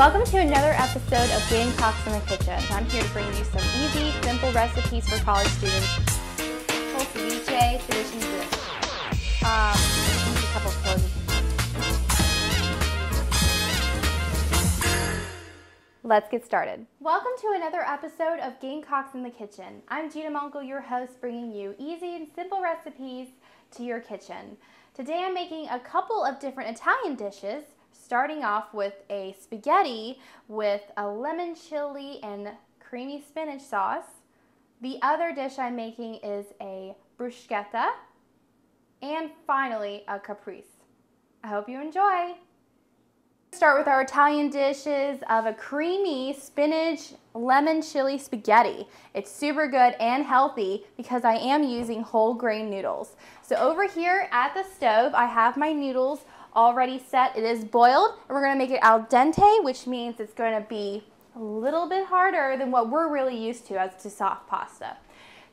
Welcome to another episode of Gamecocks in the Kitchen. I'm here to bring you some easy, simple recipes for college students. Full ceviche, traditions dish. Um, a couple of clothes. Let's get started. Welcome to another episode of Gamecocks in the Kitchen. I'm Gina Monkle, your host, bringing you easy and simple recipes to your kitchen. Today I'm making a couple of different Italian dishes starting off with a spaghetti with a lemon chili and creamy spinach sauce. The other dish I'm making is a bruschetta. And finally, a caprese. I hope you enjoy. Start with our Italian dishes of a creamy spinach lemon chili spaghetti. It's super good and healthy because I am using whole grain noodles. So over here at the stove, I have my noodles already set. It is boiled and we're gonna make it al dente, which means it's gonna be a little bit harder than what we're really used to as to soft pasta.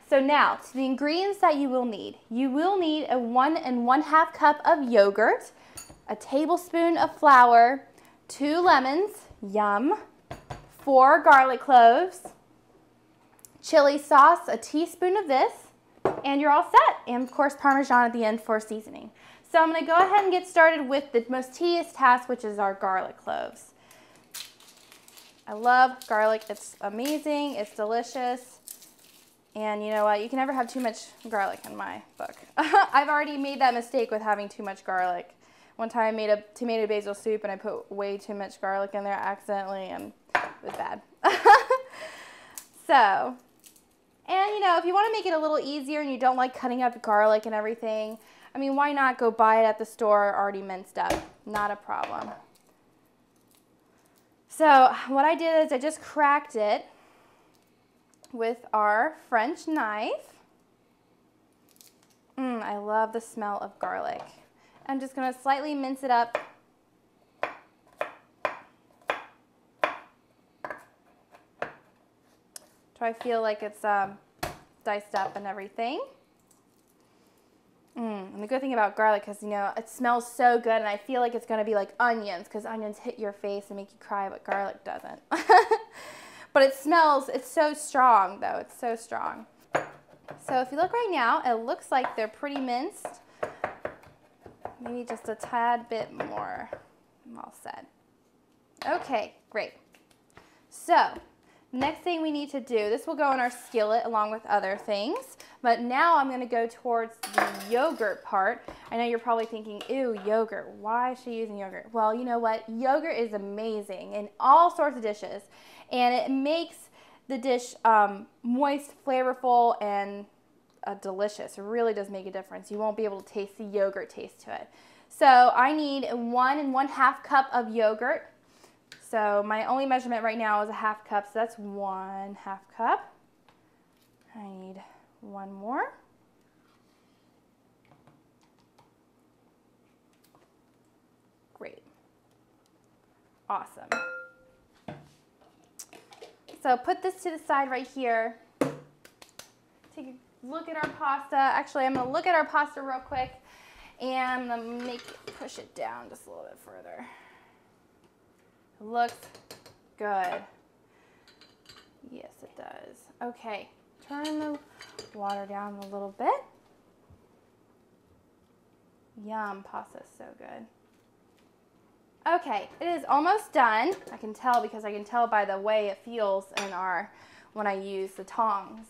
So now to the ingredients that you will need. You will need a one and one half cup of yogurt, a tablespoon of flour, two lemons, yum, four garlic cloves, chili sauce, a teaspoon of this, and you're all set. And of course, Parmesan at the end for seasoning. So I'm to go ahead and get started with the most tedious task, which is our garlic cloves. I love garlic. It's amazing. It's delicious. And you know what? You can never have too much garlic in my book. I've already made that mistake with having too much garlic. One time I made a tomato basil soup and I put way too much garlic in there accidentally and it was bad. so, and you know, if you want to make it a little easier and you don't like cutting up garlic and everything, I mean, why not go buy it at the store already minced up? Not a problem. So what I did is I just cracked it with our French knife. Mmm, I love the smell of garlic. I'm just to slightly mince it up. Do I feel like it's um, diced up and everything? Mm, and the good thing about garlic is, you know, it smells so good, and I feel like it's going to be like onions because onions hit your face and make you cry, but garlic doesn't. but it smells, it's so strong, though. It's so strong. So if you look right now, it looks like they're pretty minced. Maybe just a tad bit more. I'm all set. Okay, great. So Next thing we need to do, this will go in our skillet along with other things, but now I'm gonna go towards the yogurt part. I know you're probably thinking, ew, yogurt, why is she using yogurt? Well, you know what, yogurt is amazing in all sorts of dishes, and it makes the dish um, moist, flavorful, and uh, delicious. It really does make a difference. You won't be able to taste the yogurt taste to it. So I need one and one half cup of yogurt. So my only measurement right now is a half cup, so that's one half cup. I need one more. Great. Awesome. So put this to the side right here. Take a look at our pasta. Actually, I'm gonna look at our pasta real quick and I'm gonna make it, push it down just a little bit further. Looks good. Yes, it does. Okay, turn the water down a little bit. Yum, pasta is so good. Okay, it is almost done. I can tell because I can tell by the way it feels in our, when I use the tongs,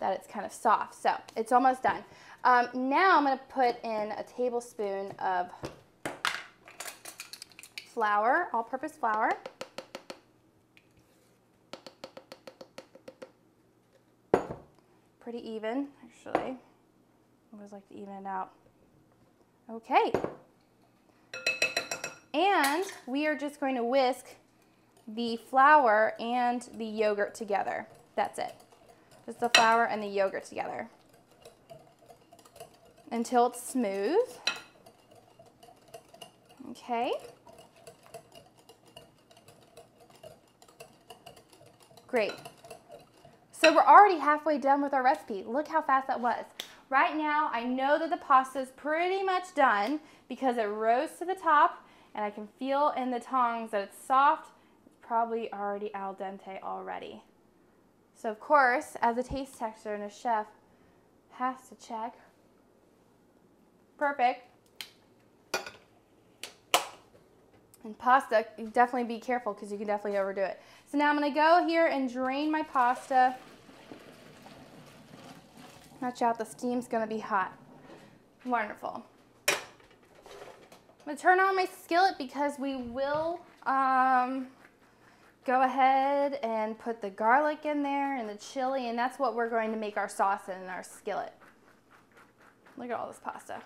that it's kind of soft. So it's almost done. Um, now I'm gonna put in a tablespoon of flour, all-purpose flour. Pretty even, actually. I always like to even it out. Okay. And we are just going to whisk the flour and the yogurt together. That's it. Just the flour and the yogurt together. Until it's smooth. Okay. Great. So we're already halfway done with our recipe. Look how fast that was. Right now, I know that the pasta is pretty much done because it rose to the top and I can feel in the tongs that it's soft, It's probably already al dente already. So of course, as a taste tester and a chef, has to check. Perfect. And pasta, definitely be careful because you can definitely overdo it. So now I'm going to go here and drain my pasta. Watch out, the steam's going to be hot. Wonderful. I'm going to turn on my skillet because we will um, go ahead and put the garlic in there and the chili, and that's what we're going to make our sauce in, in our skillet. Look at all this pasta.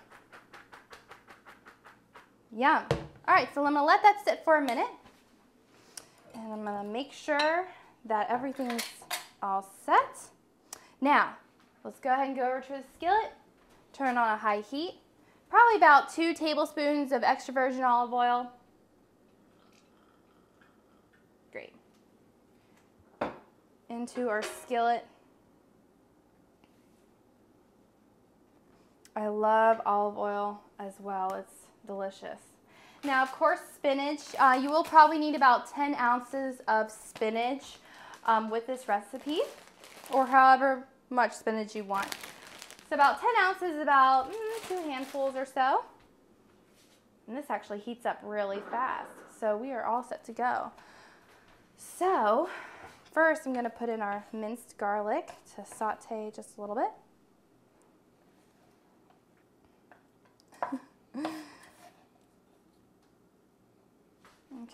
Yum. All right, so I'm gonna let that sit for a minute. And I'm gonna make sure that everything's all set. Now, let's go ahead and go over to the skillet, turn on a high heat, probably about two tablespoons of extra virgin olive oil. Great. Into our skillet. I love olive oil as well. It's delicious. Now, of course, spinach. Uh, you will probably need about 10 ounces of spinach um, with this recipe, or however much spinach you want. So about 10 ounces about mm, two handfuls or so. And this actually heats up really fast. So we are all set to go. So first I'm gonna put in our minced garlic to saute just a little bit.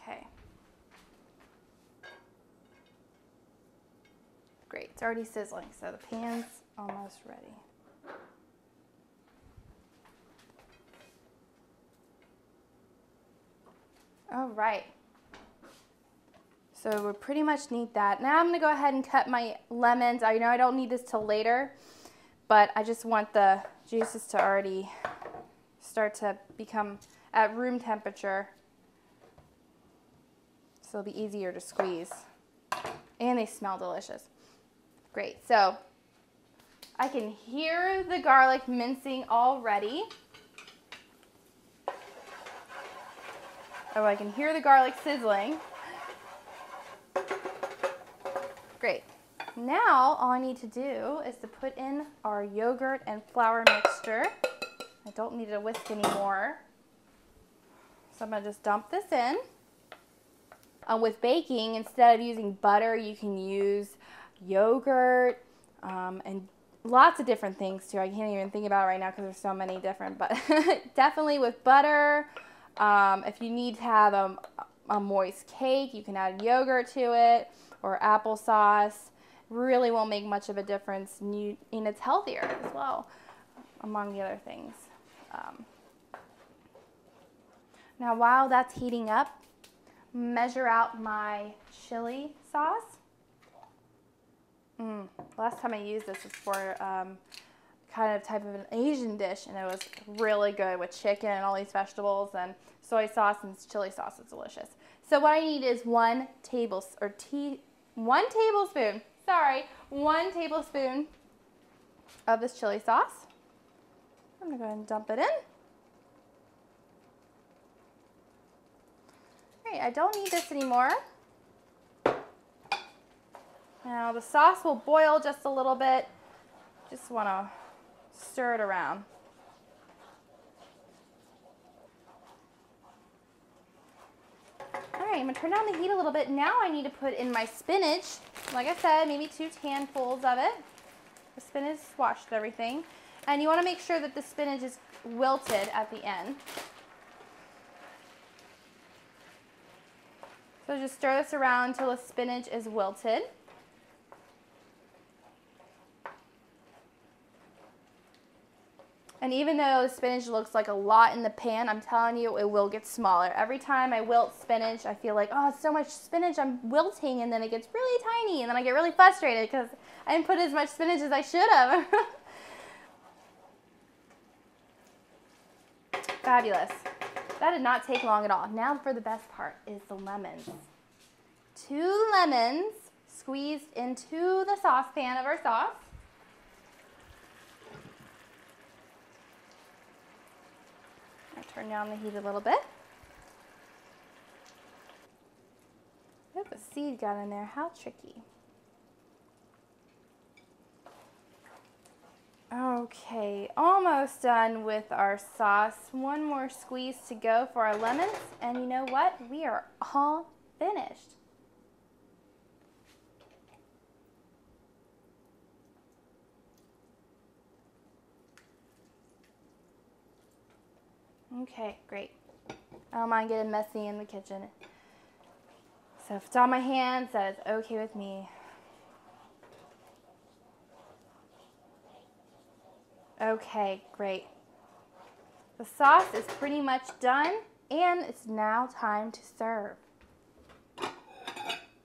Okay. Great, it's already sizzling, so the pan's almost ready. All right. So we pretty much need that. Now I'm gonna go ahead and cut my lemons. I know I don't need this till later, but I just want the juices to already start to become at room temperature so it'll be easier to squeeze. And they smell delicious. Great, so I can hear the garlic mincing already. Oh, I can hear the garlic sizzling. Great. Now, all I need to do is to put in our yogurt and flour mixture. I don't need a whisk anymore. So I'm gonna just dump this in. Um, with baking, instead of using butter, you can use yogurt um, and lots of different things too. I can't even think about right now because there's so many different, but definitely with butter. Um, if you need to have a, a moist cake, you can add yogurt to it or applesauce. Really won't make much of a difference, and it's healthier as well, among the other things. Um, now, while that's heating up, measure out my chili sauce. Mm, last time I used this was for um, kind of type of an Asian dish, and it was really good with chicken and all these vegetables and soy sauce and chili sauce is delicious. So what I need is one table or tea, one tablespoon. Sorry, one tablespoon of this chili sauce. I'm gonna go ahead and dump it in. I don't need this anymore. Now the sauce will boil just a little bit. Just want to stir it around. All right, I'm gonna turn down the heat a little bit. Now I need to put in my spinach. Like I said, maybe two handfuls of it. The spinach washed everything. And you wanna make sure that the spinach is wilted at the end. So just stir this around until the spinach is wilted. And even though the spinach looks like a lot in the pan, I'm telling you, it will get smaller. Every time I wilt spinach, I feel like, oh, so much spinach, I'm wilting, and then it gets really tiny, and then I get really frustrated because I didn't put as much spinach as I should have. Fabulous. That did not take long at all. Now for the best part is the lemons. Two lemons squeezed into the saucepan of our sauce. I'll turn down the heat a little bit. Oop, a seed got in there. How tricky. Okay, almost done with our sauce. One more squeeze to go for our lemons. And you know what? We are all finished. Okay, great. I don't mind getting messy in the kitchen. So if it's on my hands, that is okay with me. Okay, great. The sauce is pretty much done and it's now time to serve.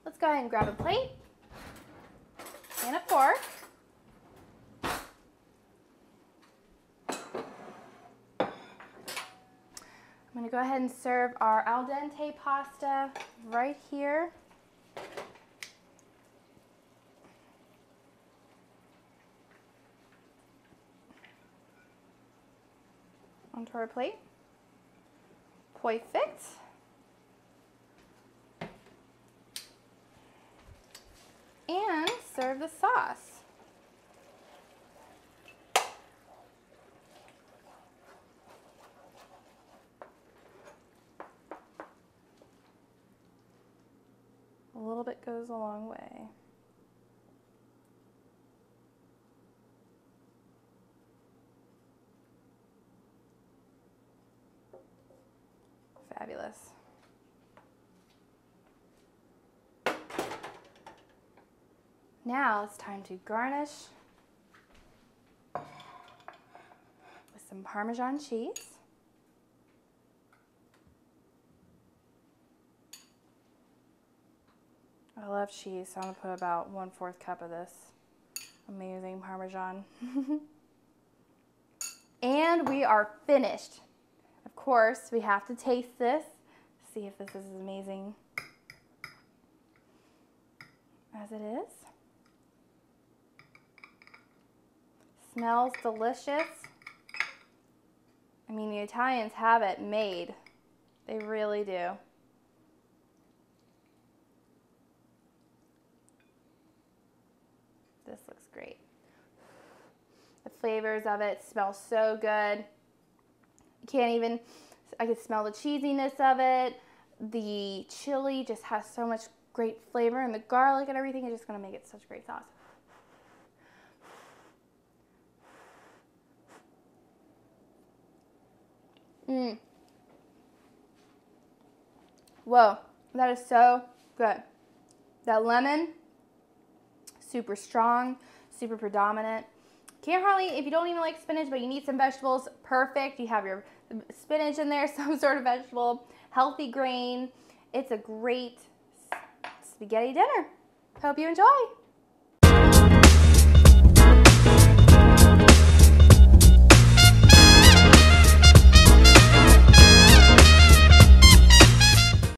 Let's go ahead and grab a plate and a fork. I'm gonna go ahead and serve our al dente pasta right here. Onto our plate. Perfect. And serve the sauce. A little bit goes a long way. Fabulous. Now it's time to garnish with some Parmesan cheese. I love cheese, so I'm gonna put about one fourth cup of this amazing Parmesan. and we are finished. Of course, we have to taste this, see if this is as amazing as it is. Smells delicious. I mean, the Italians have it made. They really do. This looks great. The flavors of it smell so good. You can't even, I can smell the cheesiness of it. The chili just has so much great flavor and the garlic and everything is just gonna make it such a great sauce. Mmm. Whoa, that is so good. That lemon super strong, super predominant. Can't hardly, if you don't even like spinach, but you need some vegetables, perfect. You have your spinach in there, some sort of vegetable, healthy grain. It's a great spaghetti dinner. Hope you enjoy.